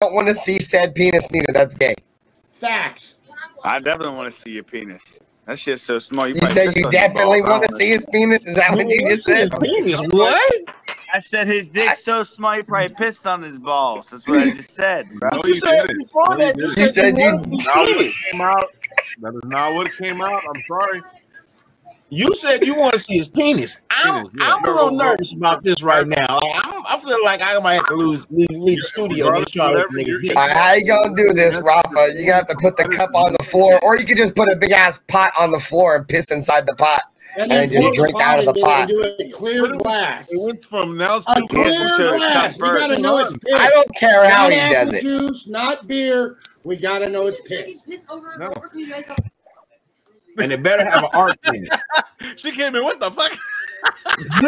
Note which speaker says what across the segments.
Speaker 1: don't want to see said penis neither. That's gay.
Speaker 2: Facts.
Speaker 3: I definitely want to see your penis. That shit's so small.
Speaker 1: You
Speaker 3: probably
Speaker 1: said you definitely want to see his penis. Is that what you just said?
Speaker 4: Penis, what?
Speaker 3: I said his dick's so small he probably pissed on his balls. That's what I just said, bro.
Speaker 4: You said before that, you
Speaker 1: You
Speaker 4: said
Speaker 1: said
Speaker 4: you
Speaker 1: you-
Speaker 4: wanted some
Speaker 5: Not what came out. That is not what came out. I'm sorry.
Speaker 4: You said you want to see his penis. I'm,
Speaker 5: Penis, yeah.
Speaker 4: I'm a little nervous about this right now. I'm, I feel like I might have to lose leave, leave the studio and try to
Speaker 5: Whatever
Speaker 4: niggas
Speaker 5: you're
Speaker 4: dick.
Speaker 1: All right, how you gonna do this, Rafa? You got to put the cup on the floor, or you could just put a big ass pot on the floor and piss inside the pot.
Speaker 2: And
Speaker 1: And just drink out of the
Speaker 2: it
Speaker 1: pot.
Speaker 2: and Do a clear glass.
Speaker 5: It went from now
Speaker 2: A
Speaker 5: to
Speaker 2: clear
Speaker 3: to a
Speaker 2: glass.
Speaker 3: cup
Speaker 2: We gotta know it's piss.
Speaker 1: I don't care how he does
Speaker 2: apple
Speaker 1: it.
Speaker 2: Juice, not beer. We gotta know it's piss.
Speaker 6: Piss over
Speaker 5: No.
Speaker 6: over. Can you guys
Speaker 4: And it better have an arch in it.
Speaker 5: she came in. What the fuck?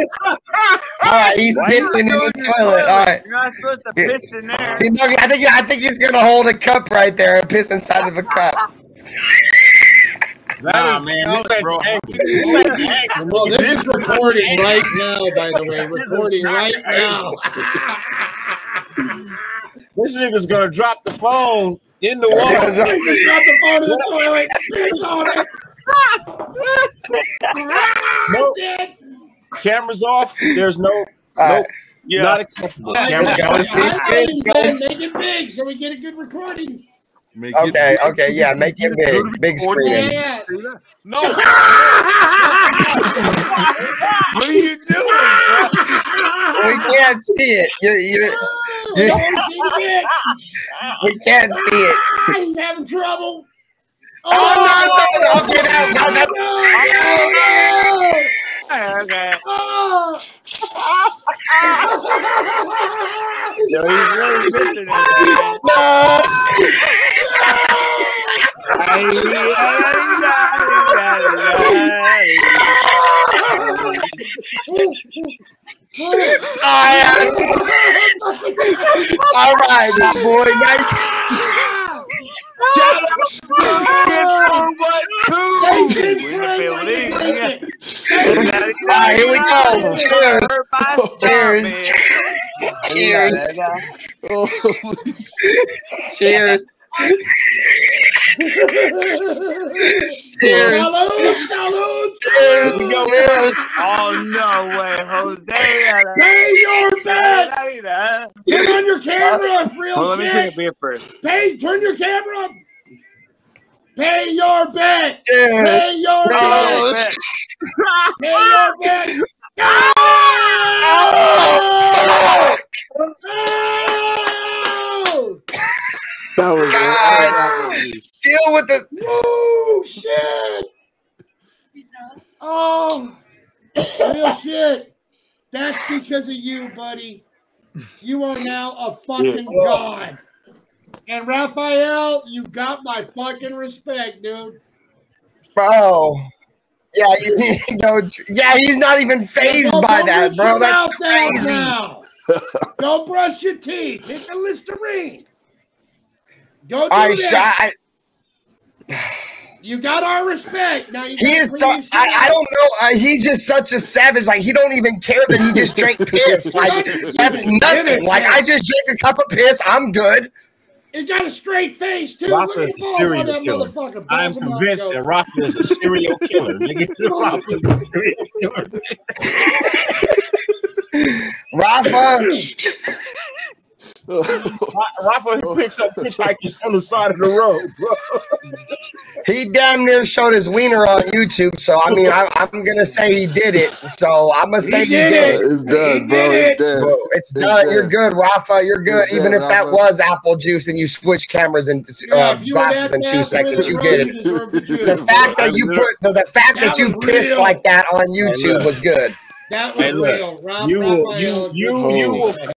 Speaker 1: All right, he's
Speaker 3: Why
Speaker 1: pissing in the
Speaker 3: in your
Speaker 1: toilet. All right.
Speaker 3: You're not supposed to piss in there.
Speaker 1: I think I think he's gonna hold a cup right there and piss inside of a cup.
Speaker 5: That
Speaker 4: Nah,
Speaker 5: is
Speaker 4: man,
Speaker 5: solid,
Speaker 4: this ain't
Speaker 5: bro.
Speaker 4: the. This ain't the angle.
Speaker 2: Well,
Speaker 4: Look
Speaker 2: this is recording right now, by the way. Recording
Speaker 4: not
Speaker 2: right now.
Speaker 4: This nigga's gonna drop the phone in the water.
Speaker 1: drop-
Speaker 2: the phone in the toilet. Piss.
Speaker 4: Nope. Cameras off. There's no,
Speaker 1: All right.
Speaker 4: nope,
Speaker 3: Yeah.
Speaker 4: not acceptable.
Speaker 2: All right,
Speaker 4: Cameras off.
Speaker 1: see
Speaker 2: all right,
Speaker 1: piss,
Speaker 2: ladies,
Speaker 1: guys.
Speaker 2: man, Make it big so we get a good recording.
Speaker 5: Make it-
Speaker 1: Okay, okay, yeah, make it big, big screen.
Speaker 2: yeah.
Speaker 5: No.
Speaker 3: What are you doing, bro?
Speaker 1: We can't see it. You're, you're,
Speaker 2: Oh,
Speaker 1: you-
Speaker 2: you wanna see the
Speaker 1: we can't see it.
Speaker 2: Ah, He's having trouble.
Speaker 1: Oh no, no! Get out! No, no.
Speaker 2: no.
Speaker 3: Okay.
Speaker 2: Oh.
Speaker 3: Yo, he's really missing it.
Speaker 1: no. All right, my boy. Now, all right, here we go. Cheers. Cheers. Cheers. Cheers. Cheers.
Speaker 2: Salud, salud,
Speaker 1: Cheers. Cheers.
Speaker 3: Oh no way, Jose.
Speaker 2: Pay your bet. Turn on your camera, real
Speaker 3: Well, let me
Speaker 2: shit.
Speaker 3: drink a beer first.
Speaker 2: Pay, turn your camera up. Pay your bet.
Speaker 1: Cheers.
Speaker 2: Pay your
Speaker 1: No.
Speaker 2: bet. Pay your bet.
Speaker 1: Oh,
Speaker 2: Oh!
Speaker 7: That was
Speaker 1: God.
Speaker 7: it.
Speaker 1: Deal with the.
Speaker 2: Oh shit! Oh, real shit. That's because of you, buddy. You are now a fucking god. And Rafael, you got my fucking respect, dude.
Speaker 1: Bro. Yeah, you go. Yeah, he's not even phased by that, bro. That's crazy.
Speaker 2: now. Go brush your teeth. Hit the Listerine. Go do
Speaker 1: right,
Speaker 2: that.
Speaker 1: Shy.
Speaker 2: You got our respect. Now you
Speaker 1: He is so.
Speaker 2: clean your shit
Speaker 1: I, I don't know. Uh, he's just such a savage. Like he don't even care that he just drank piss. Like that's nothing.
Speaker 2: it,
Speaker 1: Like
Speaker 2: man.
Speaker 1: I just drank a cup of piss. I'm good.
Speaker 2: He got a straight face too.
Speaker 4: Rafa is a serial killer. I am
Speaker 2: Balls him up,
Speaker 4: convinced that Rafa is a serial killer. Nigga, Rafa is a serial killer.
Speaker 1: Rafa.
Speaker 4: Rafa picks up hitchhikers on the side of the road, bro.
Speaker 1: He damn near showed his wiener on YouTube. So I mean, I, I'm gonna say he did it. So I'm gonna say he,
Speaker 2: did
Speaker 1: did
Speaker 2: it.
Speaker 1: it.
Speaker 7: It's done, bro.
Speaker 2: did
Speaker 7: It's done.
Speaker 1: Bro, it's
Speaker 7: It's
Speaker 1: done.
Speaker 7: dead.
Speaker 1: You're good, Rafa. You're good.
Speaker 7: It's
Speaker 1: Even
Speaker 7: dead,
Speaker 1: if that
Speaker 7: Rafa.
Speaker 1: was apple juice and you switch cameras and uh,
Speaker 2: if you were
Speaker 1: glasses in two seconds, you
Speaker 2: bro,
Speaker 1: get it.
Speaker 2: the
Speaker 1: fact that you put the, the fact that,
Speaker 2: That
Speaker 1: you pissed
Speaker 2: real.
Speaker 1: like that on YouTube was good.
Speaker 2: That was
Speaker 4: Hey,
Speaker 2: real. Rob
Speaker 4: you will-
Speaker 2: Rafael,
Speaker 4: you- you-
Speaker 7: you
Speaker 4: will-